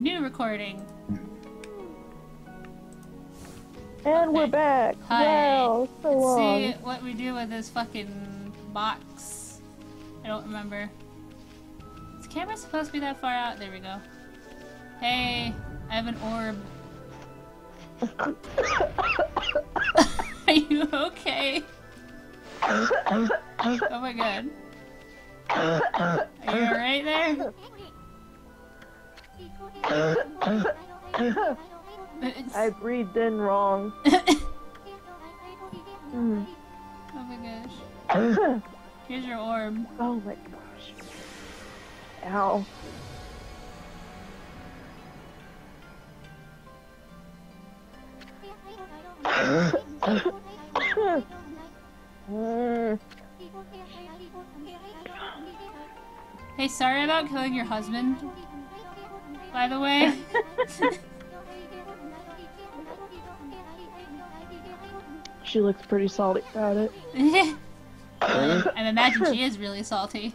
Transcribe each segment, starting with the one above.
New recording. And we're back. Hi. Wow, so Let's long. see what we do with this fucking box. I don't remember. Is the camera supposed to be that far out? There we go. Hey, I have an orb. Are you okay? Oh my god. Are you alright there? I breathed in wrong. Mm. oh my gosh. Here's your orb. oh my gosh. Ow. Hey, sorry about killing your husband. By the way. She looks pretty salty about it. I imagine she is really salty.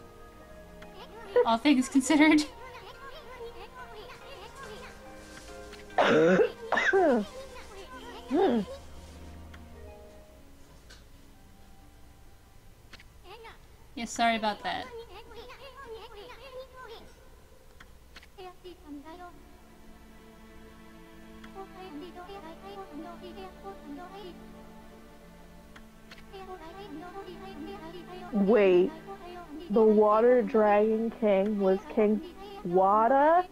All things considered. Yeah, sorry about that. Wait, the water dragon king was King Wada?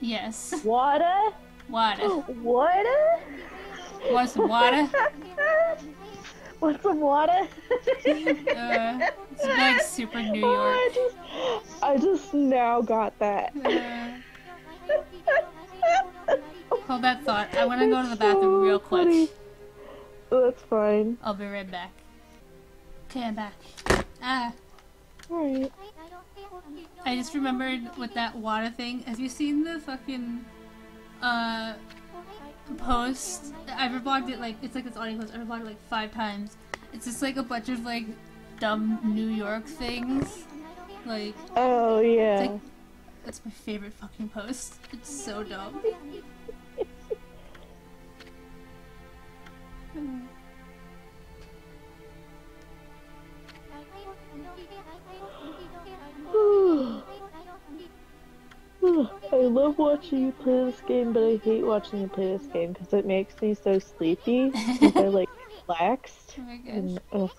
Yes. Wada? Water. Wada? Want some water? Want some water? Uh, it's like super New Oh, York. I just, I just now got that. Uh, hold that thought. I want to go to the bathroom real quick. funny. That's fine. I'll be right back. Okay, I'm back. Ah, Alright. I just remembered with that water thing. Have you seen the fucking uh post? I've reblogged it like it's like this audio post. I've reblogged it like five times. It's just like a bunch of like dumb New York things. Like Oh, yeah. like- that's my favorite fucking post. It's so dumb. love watching you play this game, but I hate watching you play this game because it makes me so sleepy. I like relaxed. Oh my gosh. And, ugh.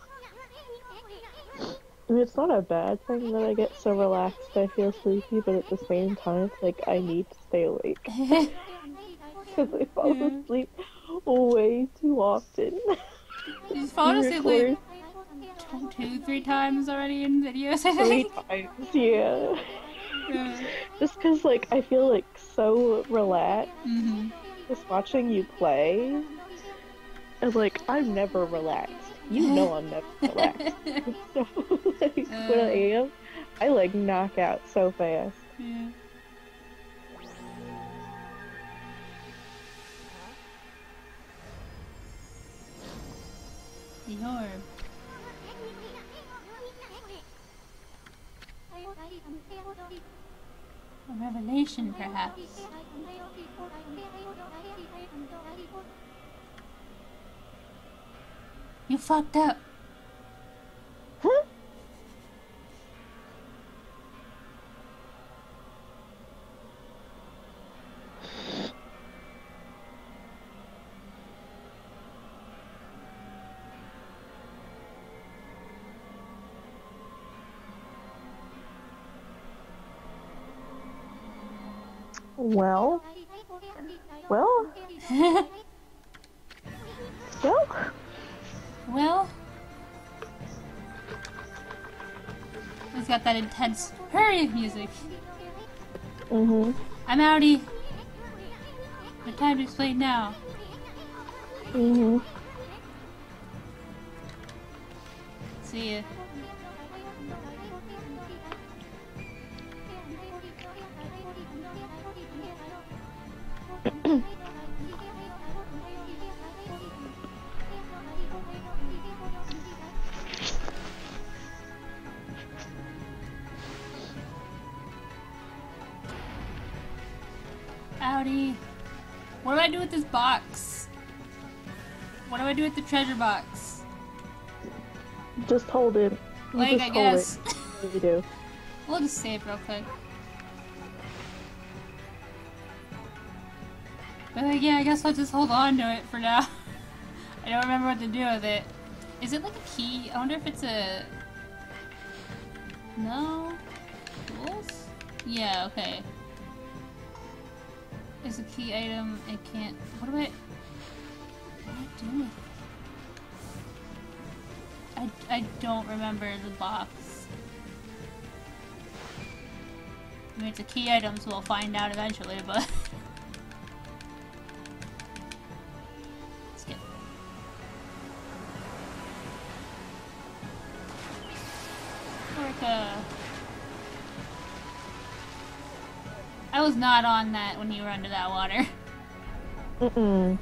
I mean, it's not a bad thing that I get so relaxed I feel sleepy, but at the same time, it's like I need to stay awake because I fall Yeah. asleep way too often. You've fallen asleep like two, three times already in videos. I three think. times, yeah. Yeah. Just because, like, I feel like so relaxed Mhm. just watching you play. And, like, I'm never relaxed. You know I'm never relaxed. so, like, when I am, I, like, knock out so fast. Yeah. The A revelation, perhaps. You fucked up. Well, well, well. well, it's got that intense hurry music. Mm-hmm. I'm outie. My time to explain now. Mm-hmm. See ya. Treasure box? Just hold it. You I hold guess. It. You do? we'll just save real quick. But like, yeah, I guess I'll just hold on to it for now. I don't remember what to do with it. Is it like a key? I wonder if it's a... No? Tools? Yeah, okay. It's a key item. It can't... What do I... What do I do with it? I, I don't remember the box. I mean, it's a key item, so we'll find out eventually, but... I was not on that when you were under that water. Mm-mm.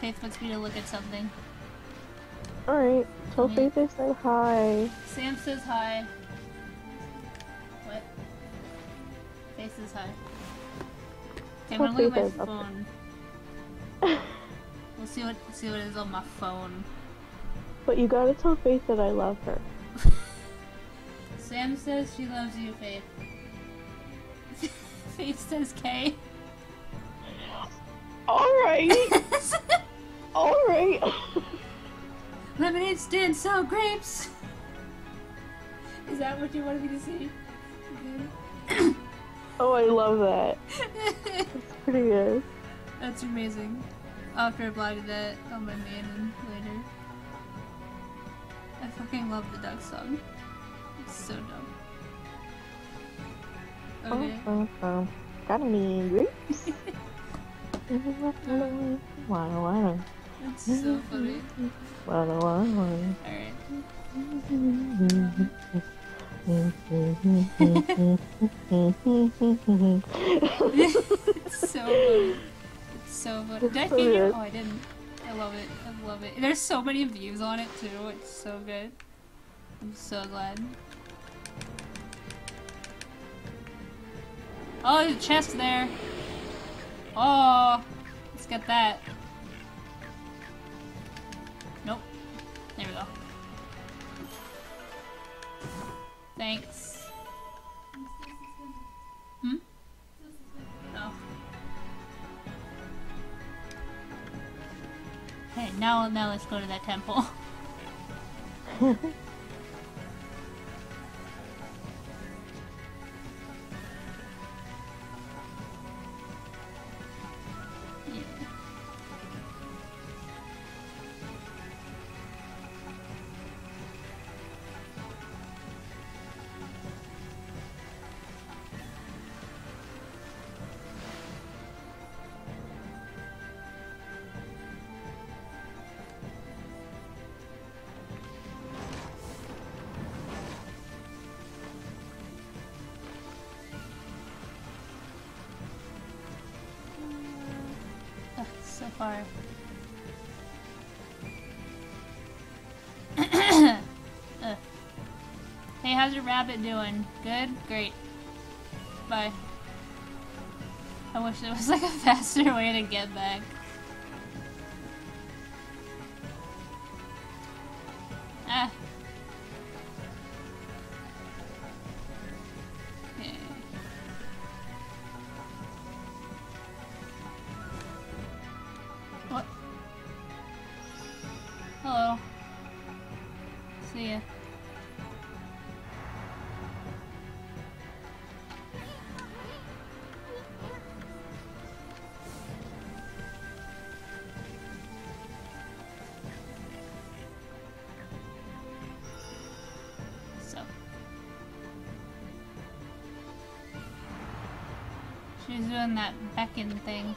Faith wants me to look at something. Alright, tell. Faith I said hi. Sam says hi. What? Faith says hi. Okay, I'm gonna look at my phone. We'll see what see what is on my phone. But you gotta tell Faith that I love her. Sam says she loves you, Faith. Faith says K. Alright! Alright! Lemonade stand sell grapes. Is that what you wanted me to see? oh, I love that. It's pretty good. That's amazing. After I'll have to reply to that on my and later. I fucking love the duck song. It's so dumb. Okay. Oh, oh, oh. Got me grapes. Wada wada. That's so funny. Alright. It's so funny. It's so funny. Did I feed you? Oh, I didn't. I love it. I love it. There's so many views on it too. It's so good. I'm so glad. Oh, there's a chest there. Oh, let's get that. There we go. Thanks. Hmm? Oh. Okay, now now let's go to that temple. how's your rabbit doing? Good? Great. Bye. I wish there was like a faster way to get back. Ah. Okay. What? Hello. See ya. She's doing that beckon thing.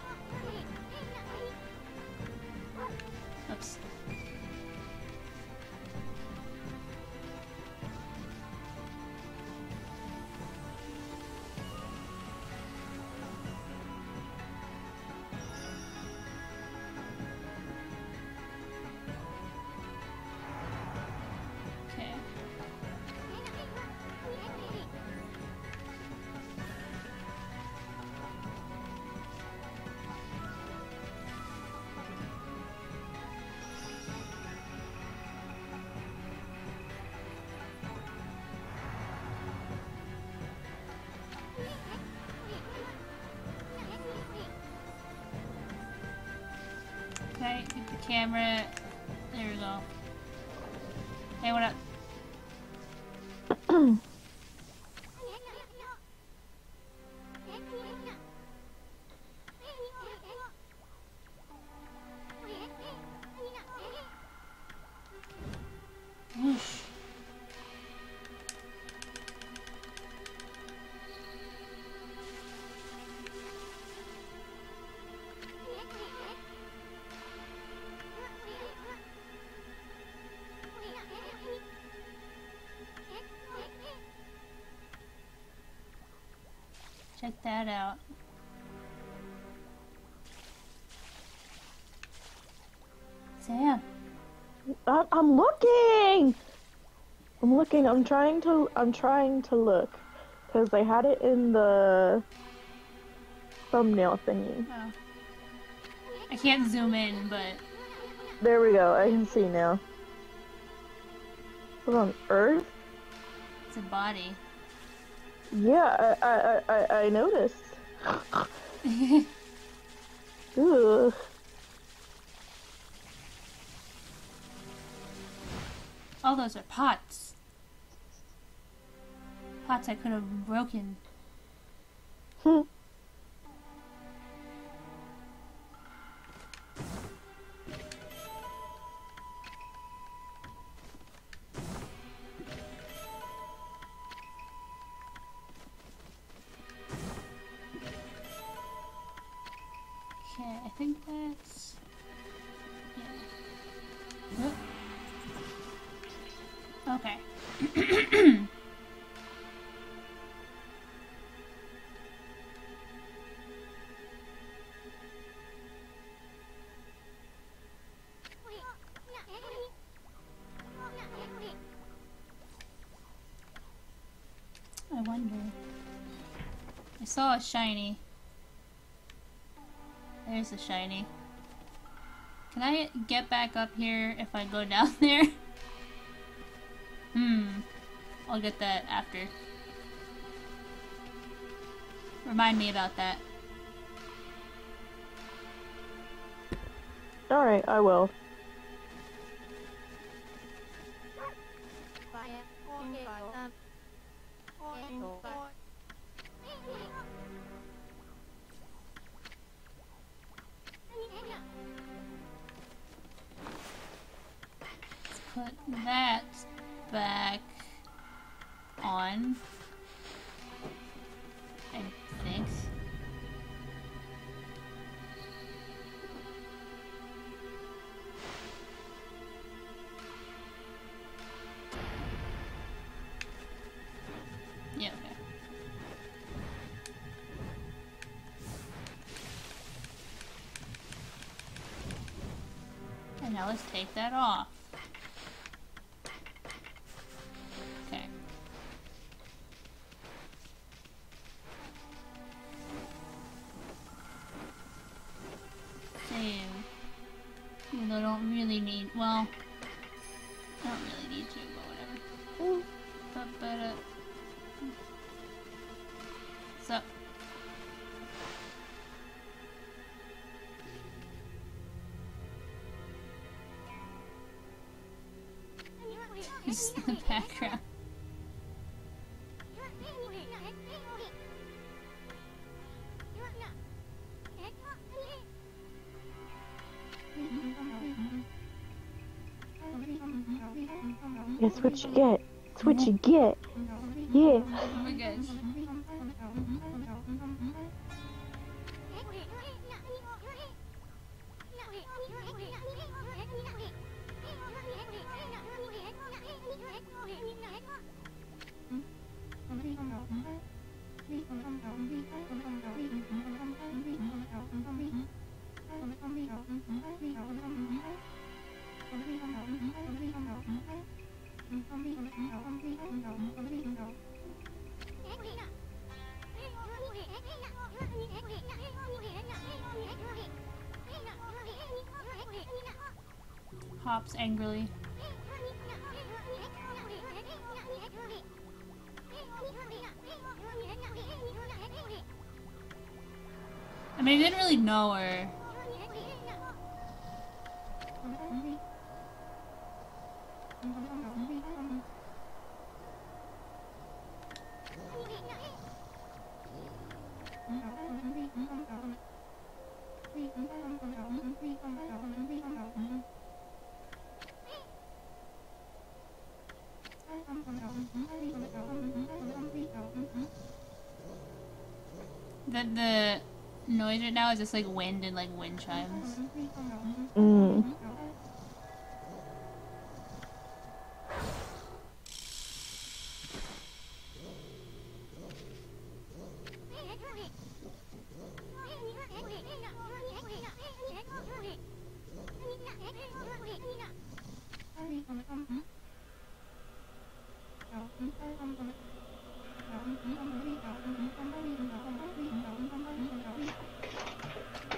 Check that out. Sam. I'm, I'm looking. I'm looking. I'm trying to. I'm trying to look, because they had it in the thumbnail thingy. Oh. I can't zoom in, but There we go. I can see now. What on Earth? it's a body. Yeah, I I I, I- noticed. Ugh. All those are pots. Pots I could have broken. Hmm. A shiny. There's a shiny. Can I get back up here if I go down there? Hmm. I'll get that after. Remind me about that. All right, I will. Put that back on. I think. Yeah, okay. And now let's take that off. That's what you get. That's what you get. Yeah. Gosh. Hops angrily. I mean, I didn't really know her. The the noise right now is just like wind and like wind chimes. Mm.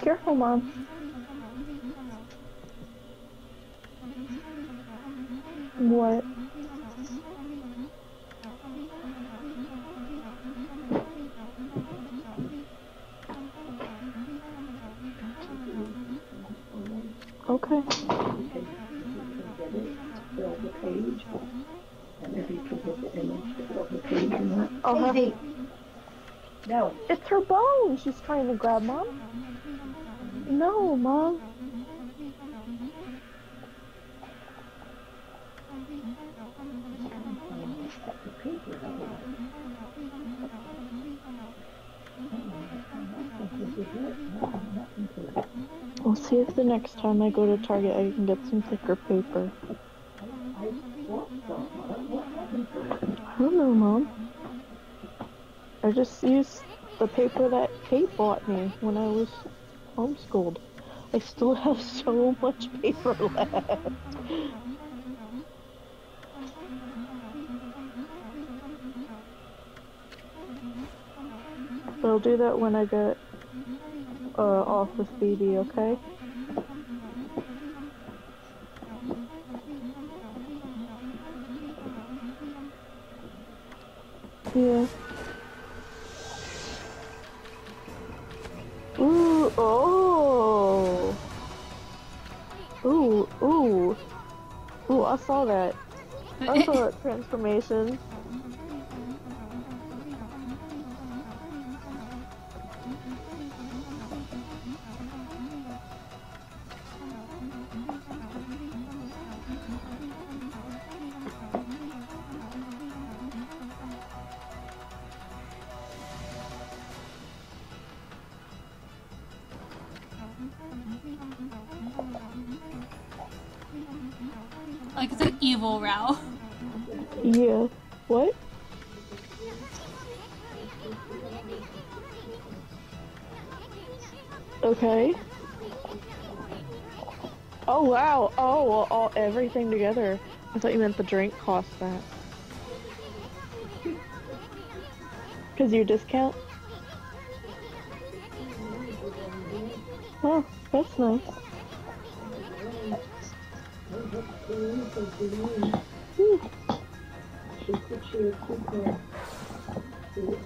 Careful, Mom. What? Okay. fill the page. And if you could get the image to fill the page and that. I'll have Hey, No, It's her bone she's trying to grab, Mom. No, Mom. the paper. We'll see if the next time I go to Target I can get some thicker paper. I don't know, Mom. I just used the paper that Kate bought me when I was homeschooled. I still have so much paper left. I'll do that when I get uh, off with Phoebe, okay? Yeah. Ooh, oh. Ooh, ooh. Ooh, I saw that. I saw that transformation. Okay. Oh wow. Oh, well, all everything together. I thought you meant the drink cost that. Cause your discount. Oh, that's nice. Whew. Just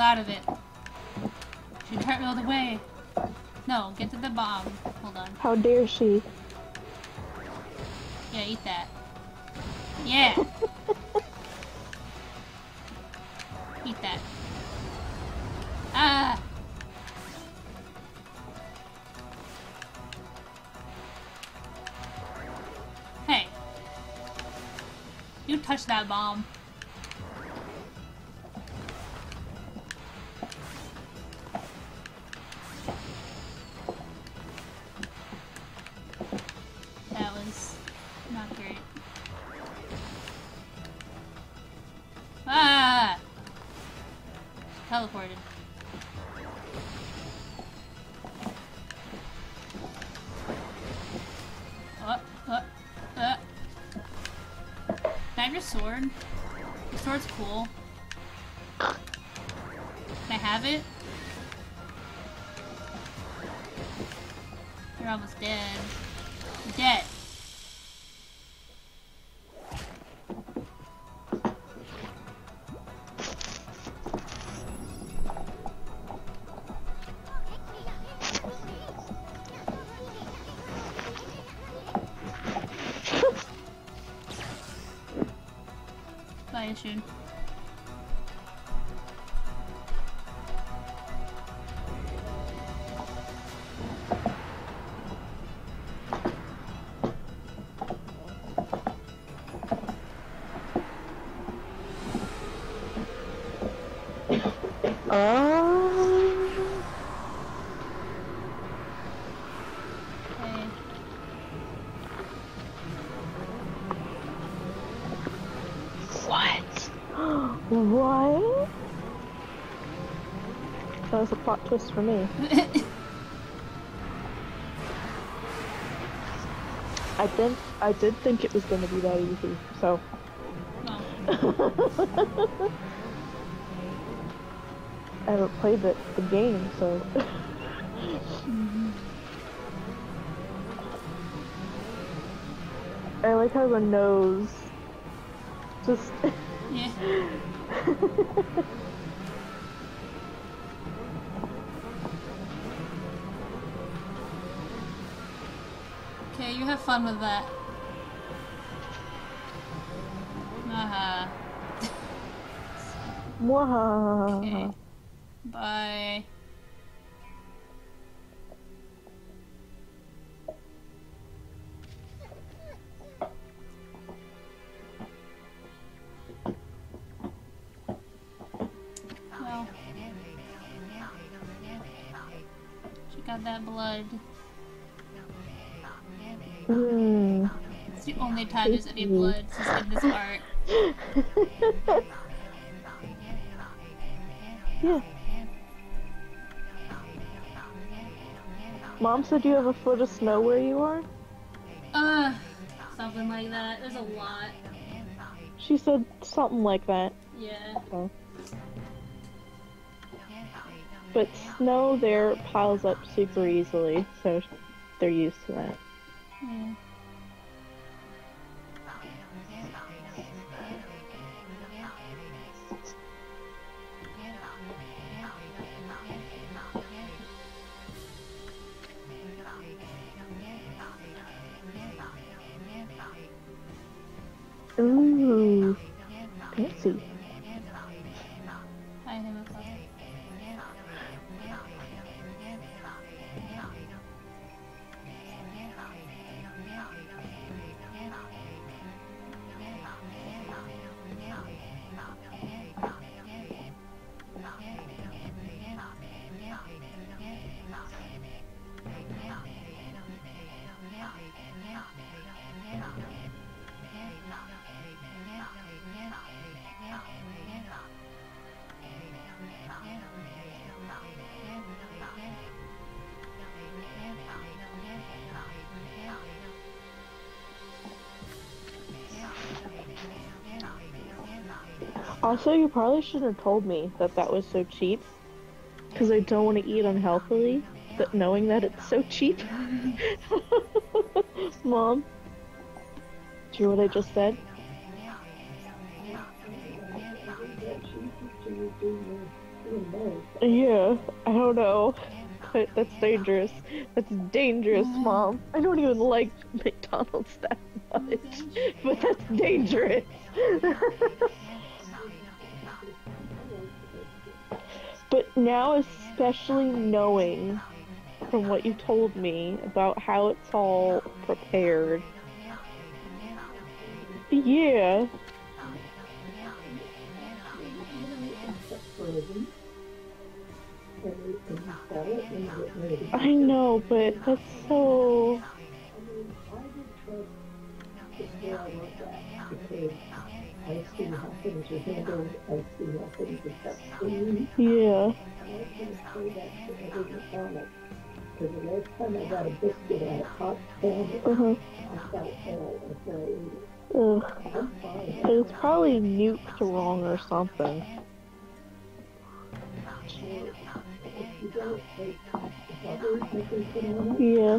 out of it. She cartwheeled away. No, get to the bomb. Hold on. How dare she? Yeah, eat that. Yeah! eat that. Ah! Hey. You touched that bomb. Your sword? Your sword's cool. Can I have it? You're almost dead. Dead. Was a plot twist for me. I did. I did think it was going to be that easy. So. I haven't played the, the game, so. I like how the nose just. yeah. Fun with that. Haha. Mwahaha. Okay. Bye. Well, she got that blood. Mm. It's the only time there's any blood in this art. yeah. Mom said you have a foot of snow where you are? Uh, something like that. There's a lot. She said something like that. Yeah. So. But snow there piles up super easily, so they're used to that. Ooh, Also, you probably shouldn't have told me that that was so cheap. Because I don't want to eat unhealthily, but knowing that it's so cheap. Mom. Do you hear what I just said? Yeah, I don't know. But that's dangerous. That's dangerous, Mom. I don't even like McDonald's that much. But that's dangerous. But now, especially knowing from what you told me about how it's all prepared. Yeah. I know, but that's so how things handled, how things. Yeah. Because the last time I got a biscuit at a hot uh-huh. I It was probably nuked wrong or something. Yeah.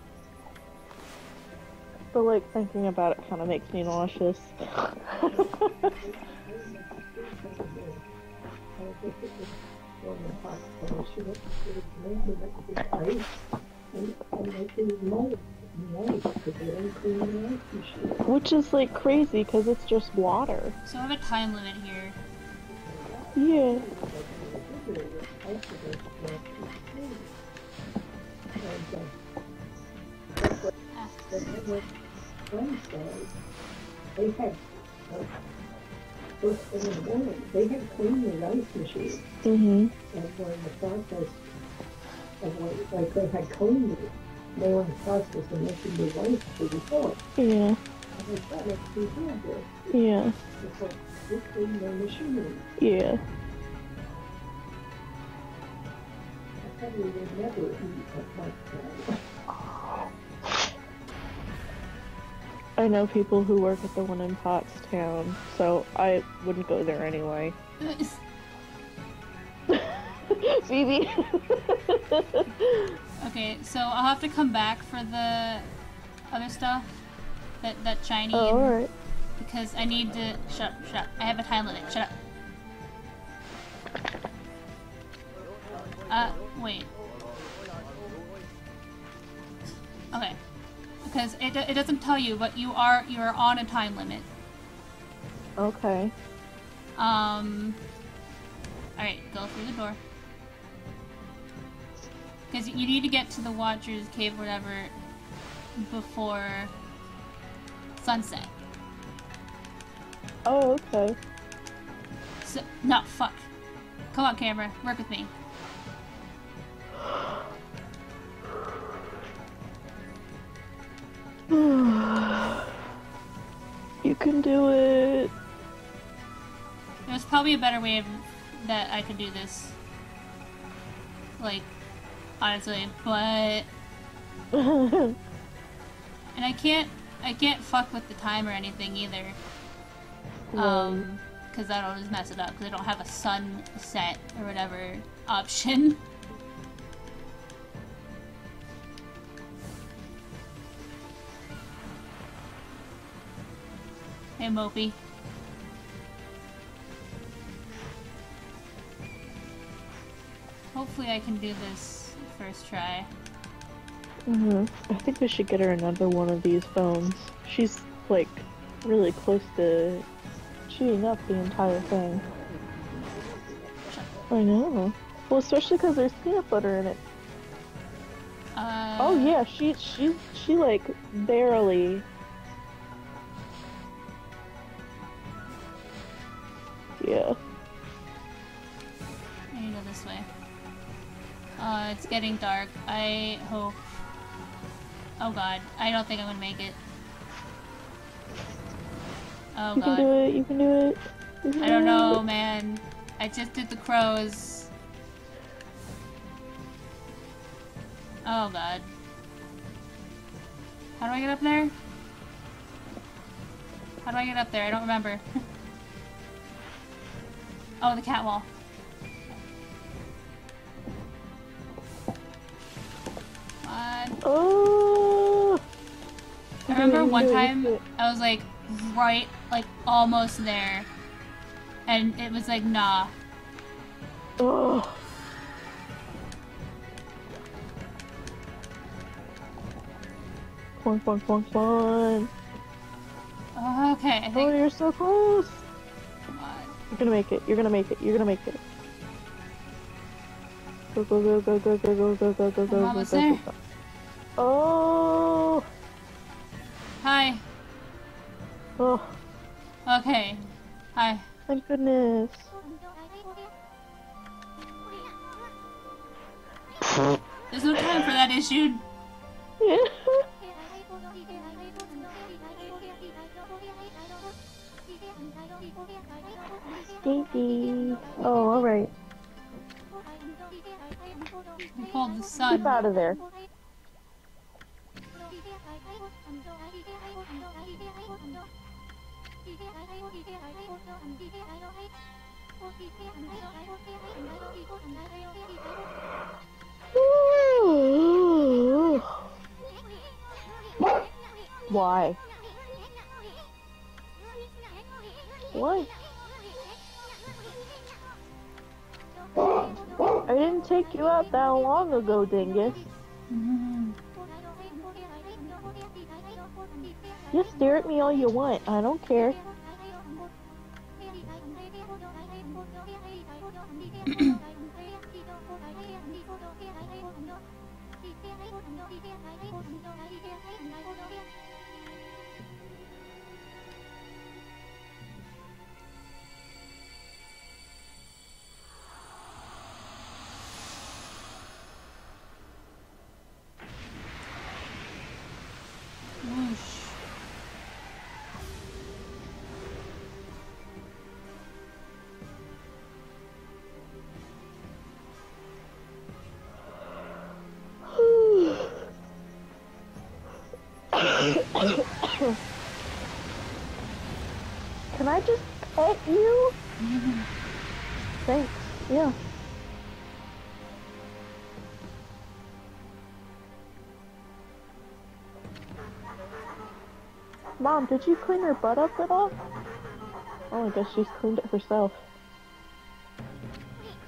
But like thinking about it kind of makes me nauseous. Which is like crazy because it's just water. So I have a time limit here. Yeah. Ah. Ah, They had, uh, first thing in the morning, they had cleaned the rice machine. Mhm. and we're in the process of what, like they had cleaned it. They were in the process of making the rice for the. Yeah. And they thought it would be good. Yeah. It's like, we cleaned their machinery. Yeah. I probably would never eat at like that. I know people who work at the one in Pottstown, so I wouldn't go there anyway. Phoebe. okay, so I'll have to come back for the other stuff. That that shiny. oh, alright. Because I need to. Shut up, shut up. I have a time limit. Shut up. Uh, wait. Okay. Because it, it doesn't tell you, but you are you are on a time limit. Okay. Um. Alright, go through the door. Because you need to get to the Watcher's Cape, whatever, before sunset. Oh, okay. So, no, fuck. Come on, camera. Work with me. you can do it. There's probably a better way of, that I could do this. Like, honestly, but and I can't I can't fuck with the time or anything either. Um, because that'll just mess it up. Because I don't have a sunset or whatever option. hey, Mopey. Hopefully, I can do this first try. hmm I think we should get her another one of these phones. She's like really close to chewing up the entire thing. I know. Well, especially because there's peanut butter in it. Uh, Oh yeah, she she she like barely. Yeah. I need to go this way. Uh, it's getting dark. I hope. Oh god, I don't think I'm gonna make it. Oh You can do it. You can do it. Can I don't do know, it. man. I just did the crows. Oh god. How do I get up there? How do I get up there? I don't remember. Oh, the cat wall. One. Oh. I remember one time I was like right, like almost there, and it was like nah. Oh. Fun, fun, fun, fun. Okay, I think. Oh, you're so close. You're gonna make it. You're gonna make it. You're gonna make it. Go, go, go, go, go, go, go, go, go, go, go, go, almost go, there. go. Oh. Hi. Oh. Okay. Hi. Thank goodness. There's no time for that issue. Stinky. Oh, alright. We called the Keep out of there. Why? What? I didn't take you out that long ago, dingus. Just stare at me all you want. I don't care. Can I just pet you? Mm-hmm. Thanks. Yeah. Mom, did you clean her butt up at all? Oh, I guess she's cleaned it herself.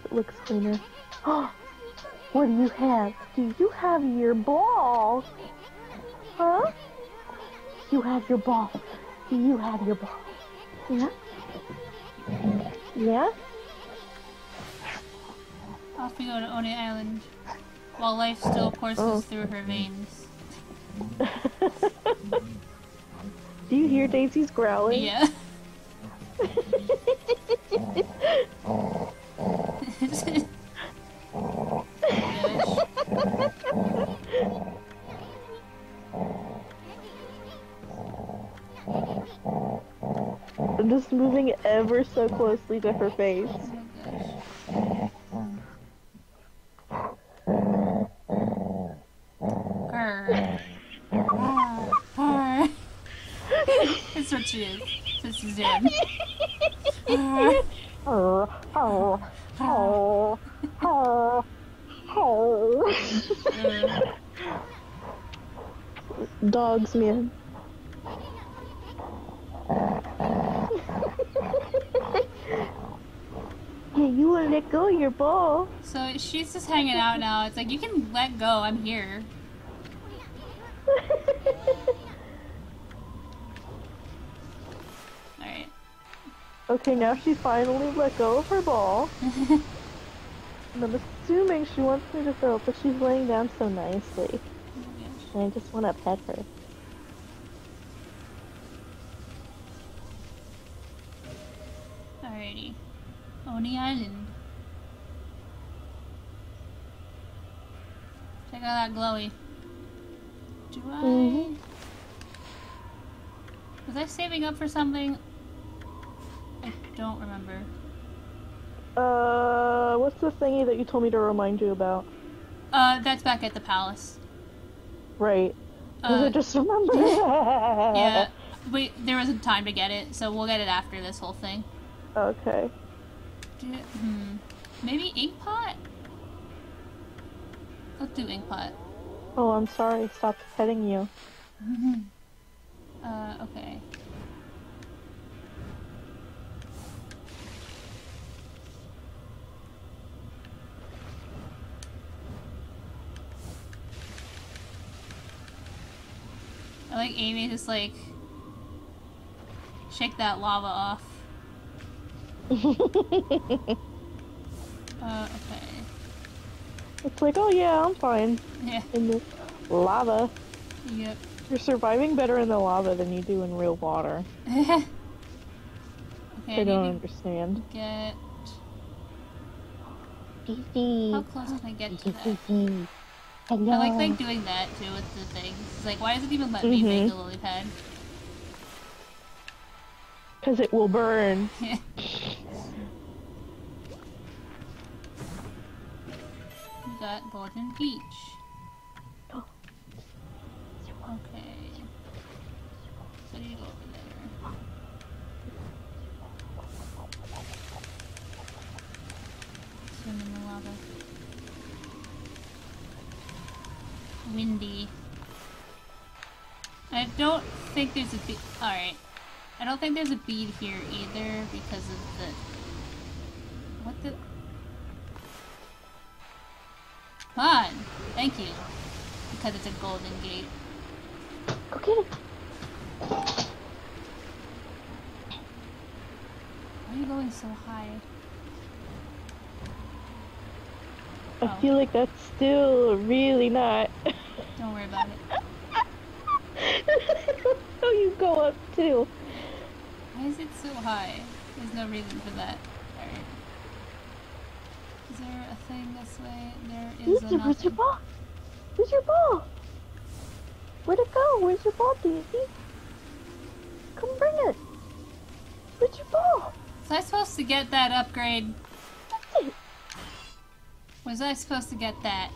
It looks cleaner. Oh, what do you have? Do you have your balls? Huh? You have your ball. Do you have your ball. Yeah? Yeah? Off we go to Oni Island. While life still courses Oh. through her veins. Do you hear Daisy's growling? Yeah. ever so closely to her face. That's what she is. That's she's in. Grr. Oh, oh, oh, oh, oh. Uh, Dogs, man. Yeah, you wanna let go of your ball. So she's just hanging out now. It's like you can let go. I'm here. All right. okay, now she finally let go of her ball. And I'm assuming she wants me to throw it, but she's laying down so nicely. Oh and I just want to pet her. Oni Island. Check out that glowy. Do I? Mhm. Was I saving up for something? I don't remember. Uh, what's the thingy that you told me to remind you about? Uh, that's back at the palace. Right. Uh, I just remembered. yeah. Wait, there wasn't time to get it, so we'll get it after this whole thing. Okay. Do, hmm. Maybe ink pot? Let's do ink pot. Oh, I'm sorry. Stopped petting you. Uh, okay. I like Ammy just like shake that lava off. Uh, okay. It's like, oh yeah, I'm fine. Yeah. And the, lava. Yep. You're surviving better in the lava than you do in real water. okay, I I don't understand. to get. How close can I get to that? Fifi. I Hello. like like doing that too with the things. It's like, why does it even let me make a lily pad? Because it will burn. Got Golden Beach. Okay. So you go over there. Swim in the lava. Windy. I don't think there's a bead. Alright. I don't think there's a bead here either because of the. What the. On! Thank you. Because it's a golden gate. Go get it. Why are you going so high? I Oh. feel like that's still really not. Don't worry about it. How oh, you go up too? Why is it so high? There's no reason for that. Is there a thing this way? There is your, where's your ball? Where's your ball? Where'd it go? Where's your ball, Daisy? Come bring it. Where's your ball? Was I supposed to get that upgrade? Was I supposed to get that?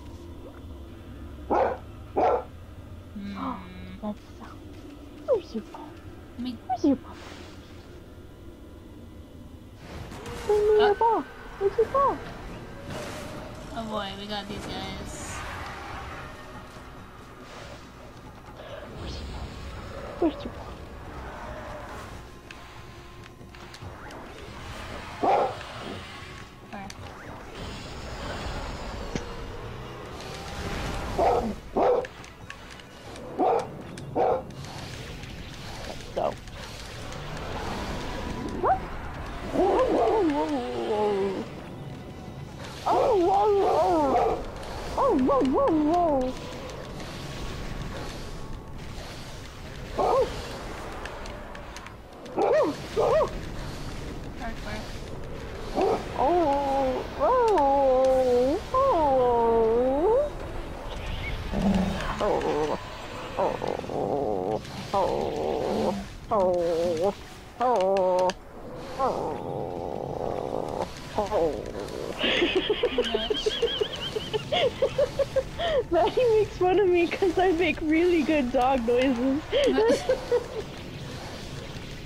Hmm. That's sound. Where's your ball? Where's your ball? Bring me Uh. your ball. Where's your ball? Oh boy, we got these guys. Where's dog noises.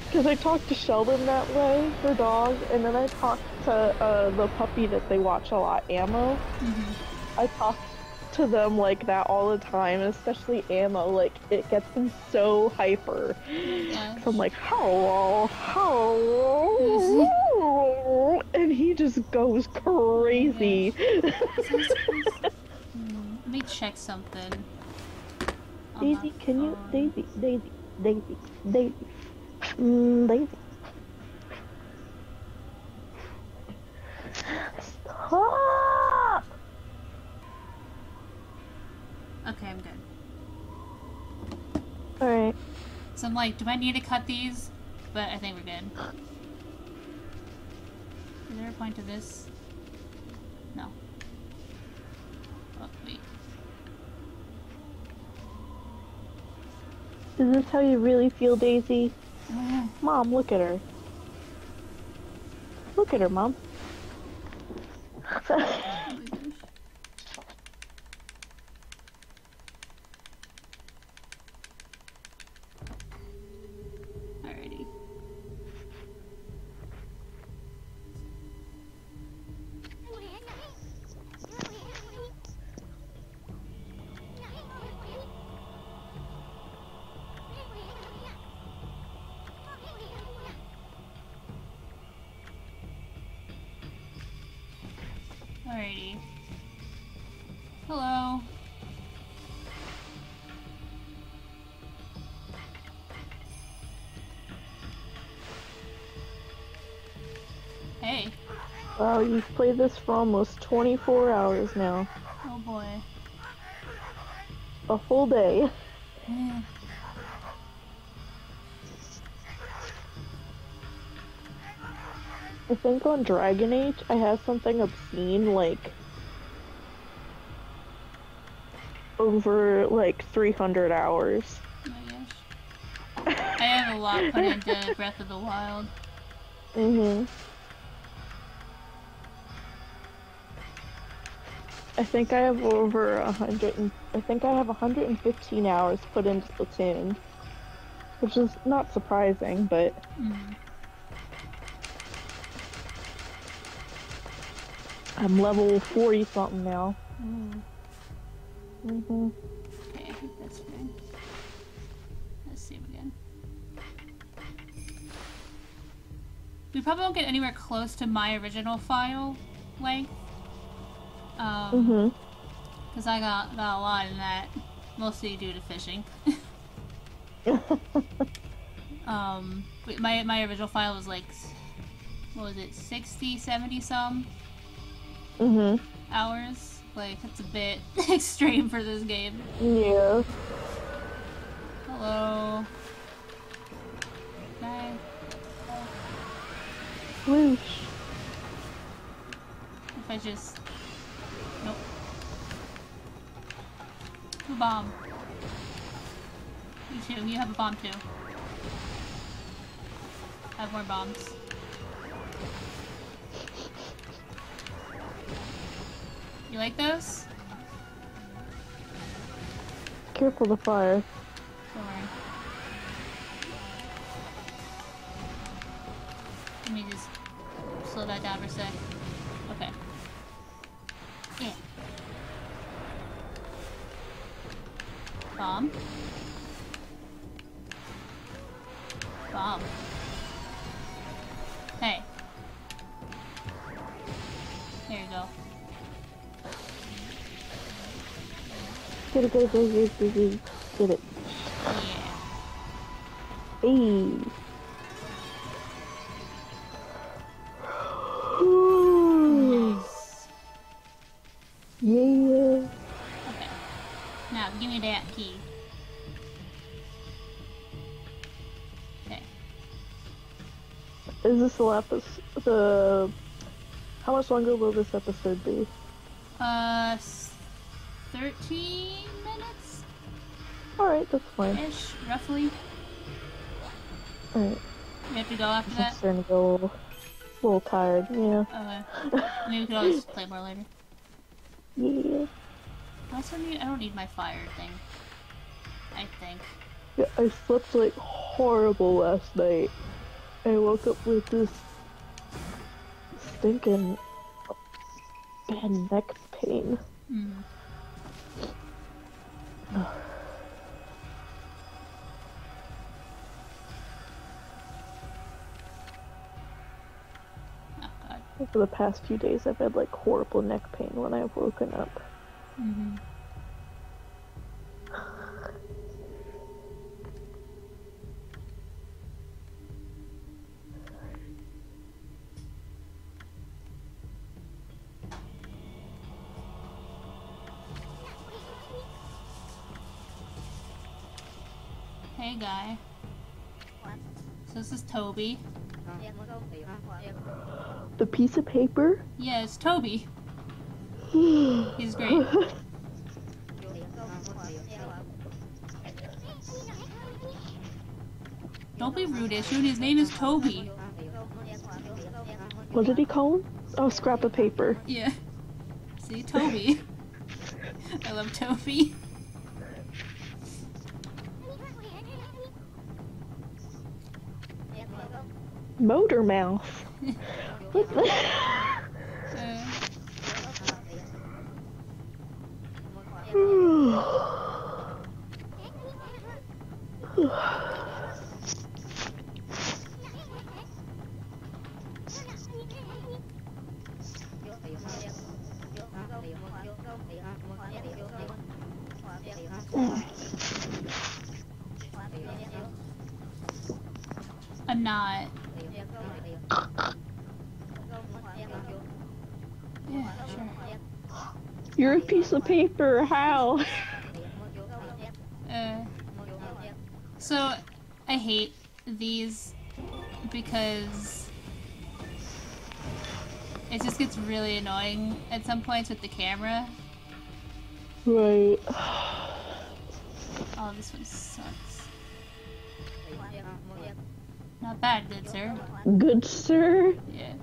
Because I talk to Sheldon that way, her dog, and then I talk to uh, the puppy that they watch a lot, Ammo. Mhm. I talk to them like that all the time, especially Ammo. Like, it gets them so hyper. Yeah. So I'm like, hello, hello, and he just goes crazy. Hmm, Let me check something. Daisy, can you. Daisy, Daisy, Daisy, Daisy, mm, Daisy. Stop! Okay, I'm good. Alright. So I'm like, do I need to cut these? But I think we're good. Is there a point to this? No. Oh, wait. Is this how you really feel, Daisy? Mm. Mom, look at her. Look at her, Mom. Played this for almost 24 hours now. Oh boy. a full day. Yeah. I think on Dragon Age I have something obscene like over like 300 hours. Oh. I have a lot put into Breath of the Wild. Mhm. I think I have over a hundred and I think I have 115 hours put into Splatoon, which is not surprising, but Mm. I'm level 40 something now. Ooh. Okay, that's fine. Let's save again. We probably won't get anywhere close to my original file length. Um, Mhm. because I got, got a lot in that, mostly due to fishing. um, my, my original file was like, what was it, 60, 70 some mhm. hours? Like, it's a bit extreme for this game. Yeah. Hello. Bye. Whoosh. If I just. A bomb. You too. You have a bomb too. I have more bombs. You like those? Careful the fire. Don't. Let me just slow that down for a sec. Okay. Yeah. Bomb. Bomb. Hey. There you go. Get it, get it, get it, get it, get it. Get it. Yeah. Hey. Key. Okay. Is this the last the how much longer will this episode be? Uh, 13 minutes Alright, that's fine. ish, roughly. Alright. We have to go after I'm that. starting to go a little, a little tired, yeah. Okay. Maybe we could always play more later. Yeah. I also need. I don't need my fire thing. I think. Yeah, I slept like horrible last night. I woke up with this stinking bad neck pain. Mm. Oh. For the past few days, I've had like horrible neck pain when I've woken up. Mm-hmm. Hey guy. So this is Tobi. The piece of paper? Yeah, it's Tobi. He's great. Don't be rude, Issun. His name is Tobi. What did he call him? Oh, scrap of paper. Yeah. See, Tobi. I love Tobi. Motor mouth. What the? Uh, Yeah, sure. You're a piece of paper. How? Uh, so, I hate these because it just gets really annoying at some points with the camera. Right. Oh, this one sucks. Not bad, good sir. Good sir. Yeah.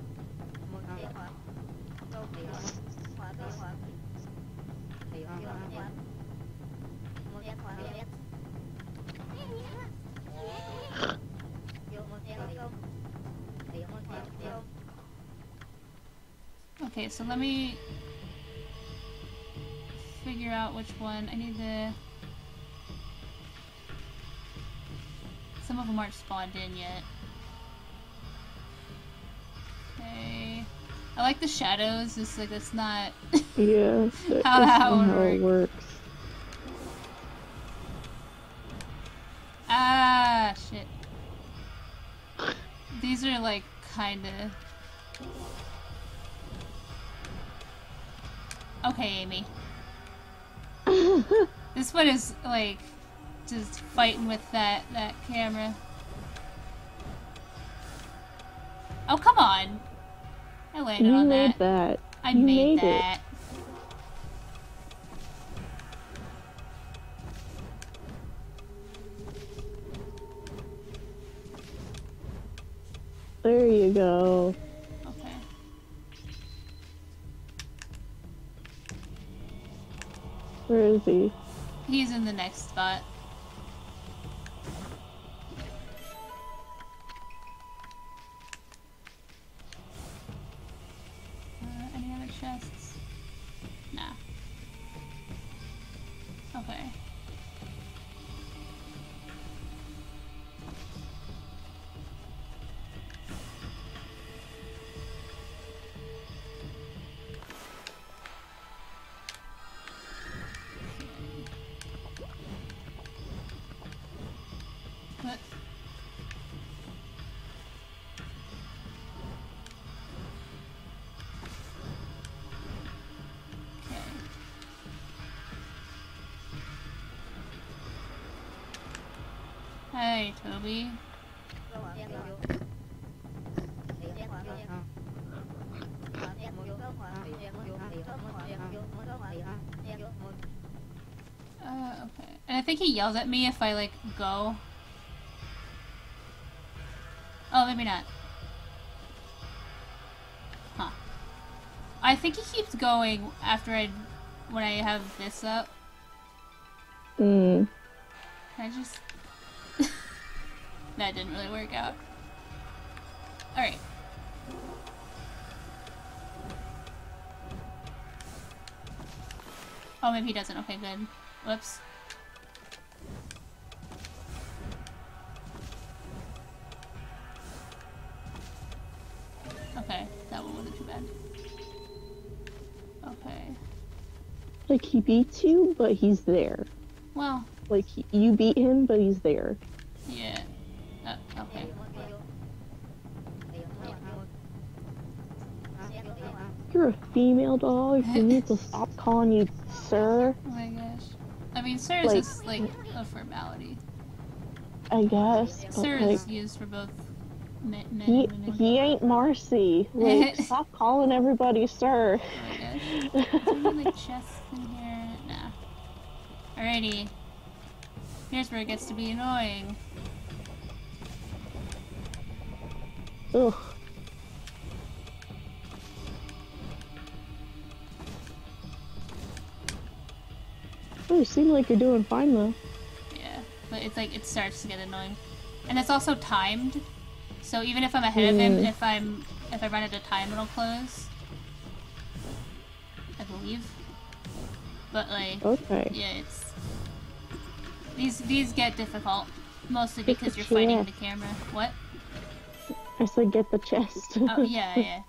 Okay, so let me figure out which one. I need to. Some of them aren't spawned in yet. Okay. I like the shadows, just like it's not. Yeah. That, How that's that not would how it work. works. ah, shit. These are like kinda. Okay, Ammy. This one is like just fighting with that that camera. Oh come on! I landed you on made that. that. I you made, made it. There you go. Where is he? He's in the next spot. Think he yells at me if I, like, go. Oh, maybe not. Huh. I think he keeps going after I, when I have this up. Hmm. Can I just... that didn't really work out. Alright. Oh, maybe he doesn't. Okay, good. Whoops. Bad. Okay. Like he beats you, but he's there. Well, Like he, you beat him, but he's there. yeah. Uh, okay. You're a female dog. You need to stop calling you sir. Oh my gosh. I mean, sir is Like- just like a formality. I guess. But Sir like is used for both men, men he women. he ain't Marcy. Like stop calling everybody sir. Oh my gosh. Is there any like chests in here? Nah. Alrighty. Here's where it gets to be annoying. Ugh. Oh, you seem like you're doing fine though. Yeah. But it's like it starts to get annoying. And it's also timed. So even if I'm ahead of him, Mm. if I'm if I run out of time it'll close. I believe. But like Okay. Yeah, it's these these get difficult mostly because you're fighting the camera. What? I said get the chest. Oh yeah, yeah.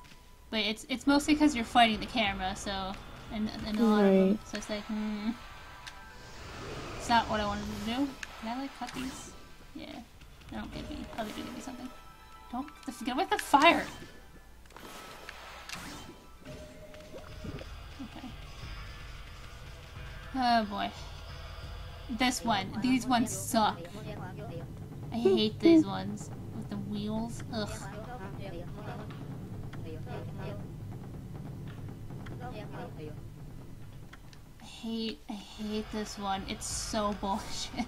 But it's it's mostly because you're fighting the camera, so and and a lot of them. So it's like, hmm, it's not what I wanted to do. Can I like cut these? Yeah. Don't give me. Do give me something. Don't get away with the fire. Okay. Oh boy. This one. These ones suck. I hate these ones. With the wheels. Ugh. I hate, I hate this one. It's so bullshit.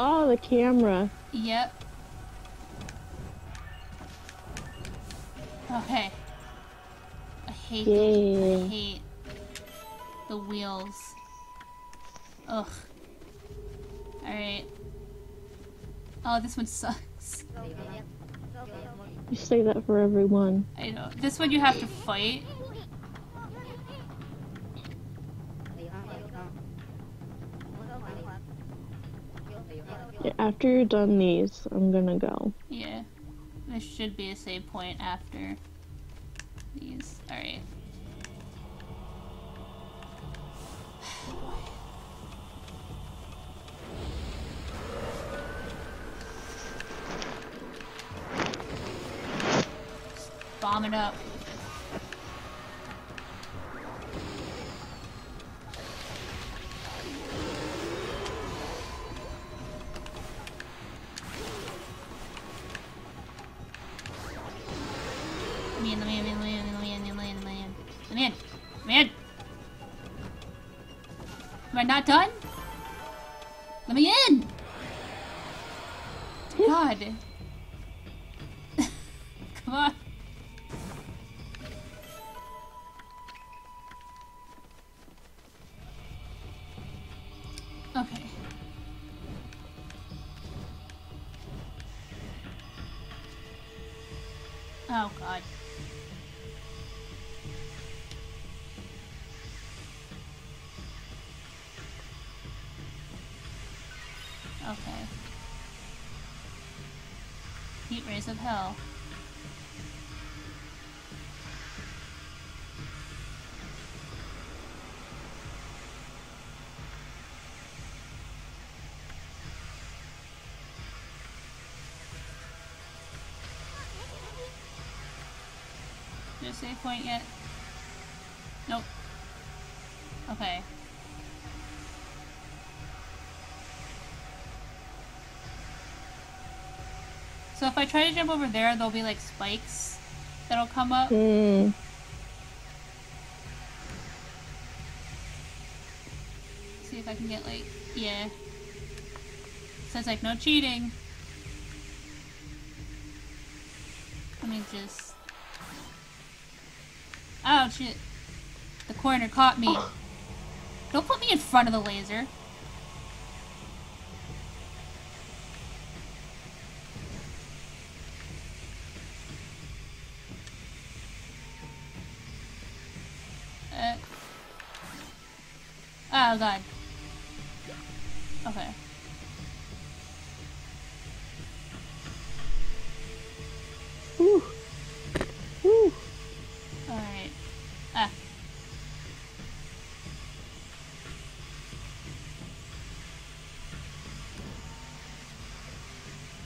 Oh, the camera. Yep. Okay. I hate the, I hate the wheels. Ugh. Alright. Oh, this one sucks. You say that for everyone. I know. This one you have to fight. Yeah, after you're done these, I'm gonna go. Yeah. There should be a save point after these. Alright. Bomb it up. God. Come on. Of hell. A save point yet? Nope. Okay. I try to jump over there, there'll be like spikes that'll come up. Hmm. See if I can get like, yeah. Says like no cheating. Let me just. Oh shit! The corner caught me. Don't put me in front of the laser. Ah.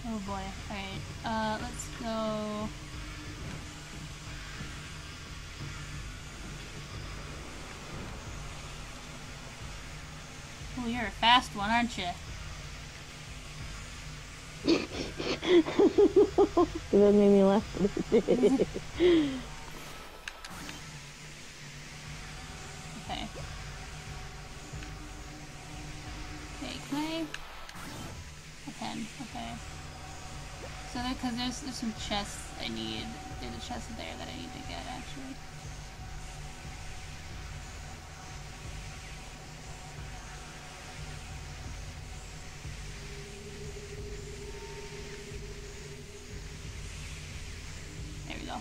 Oh boy. Alright. Uh, let's go. Oh, you're a fast one, aren't you? that made me laugh. chests I need. There's a chest there that I need to get, actually. There we go.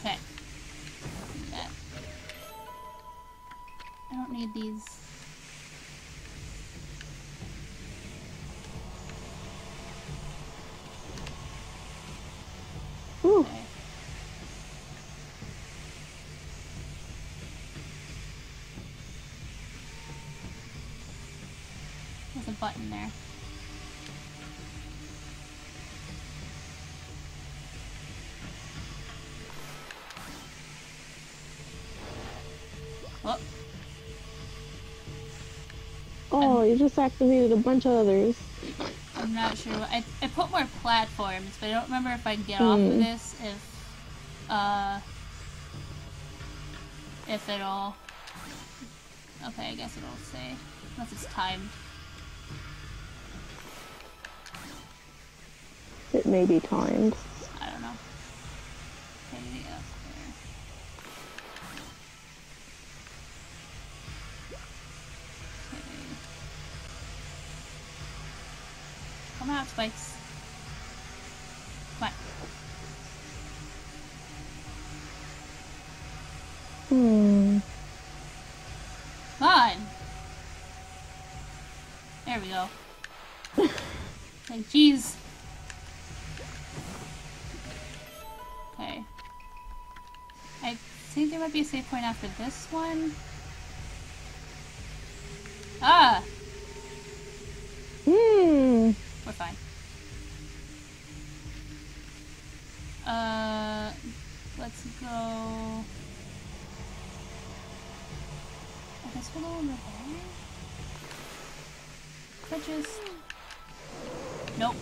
Okay. That. I don't need these. button there. Oh. Oh, you just activated a bunch of others. I'm not sure. I, I put more platforms, but I don't remember if I can get off of hmm. this, if, uh, if at all. Okay, I guess it'll say, unless it's timed. It may be timed. I don't know. Okay. Come out. Come might be a save point after this one. Ah! Hmm. We're fine. Uh, let's go. I guess we'll go over there. Just. Nope.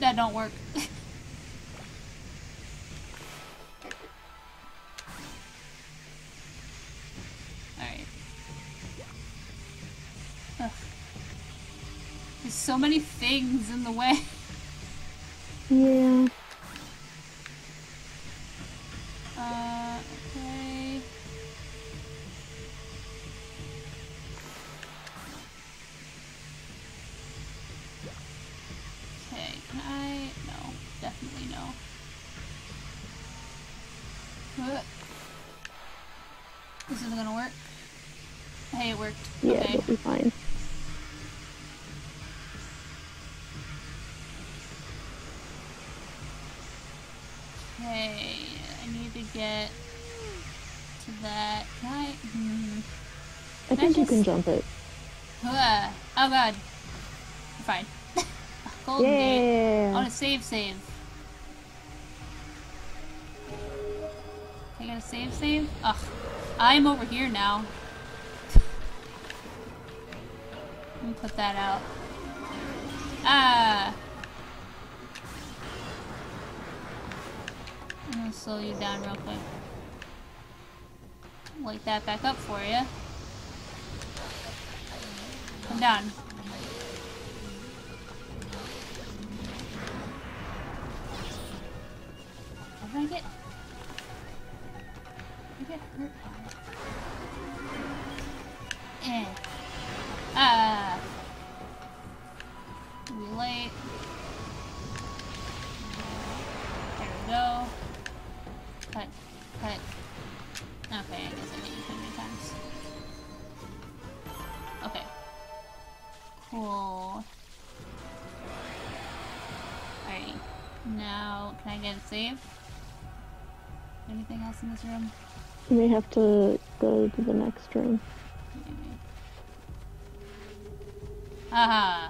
That don't work. things in the way. Okay, I need to get to that. Can I? Hmm. I I think you can jump it. Ugh. Oh god. We're fine. Golden gate. I want Yeah. to save, save. I get a save, save? Ugh. I'm over here now. Let me put that out. Ah! I'm gonna slow you down real quick. Light that back up for you. Come down. This room? You may have to go to the next room. Haha.